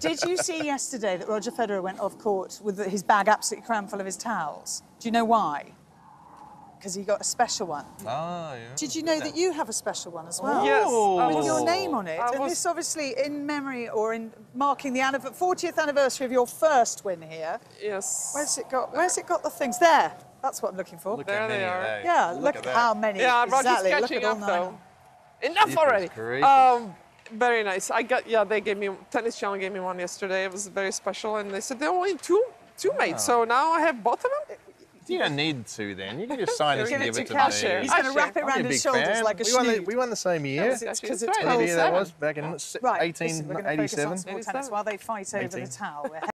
Did you see yesterday that Roger Federer went off court with his bag absolutely crammed full of his towels? Do you know why? Because he got a special one. Oh, yeah. Did you know that you have a special one as well? Yes, With was- your name on it. I and was- this obviously in memory or in marking the anniv- 40th anniversary of your first win here. Yes. Where's it got? Where's it got the things? There. That's what I'm looking for. Look There they many are. there. yeah, look, at that. how many. Yeah, Roger's exactly. Look catching at all up nine. though. Enough Goodness already. gracious. Um, very nice. I got yeah. They gave me tennis channel gave me one yesterday. It was very special, and they said there were only two two made. Ah. So now I have both of them. You don't need to then. You can just sign this and give it to Cash. me. Cashier. He's going to wrap it around his shoulders fan. like a we, won the, we won the same year. That's It's 'cause it's right, year that was? Back in Right, listen, we're going to focus on 1887. tennis while they fight over the towel. We're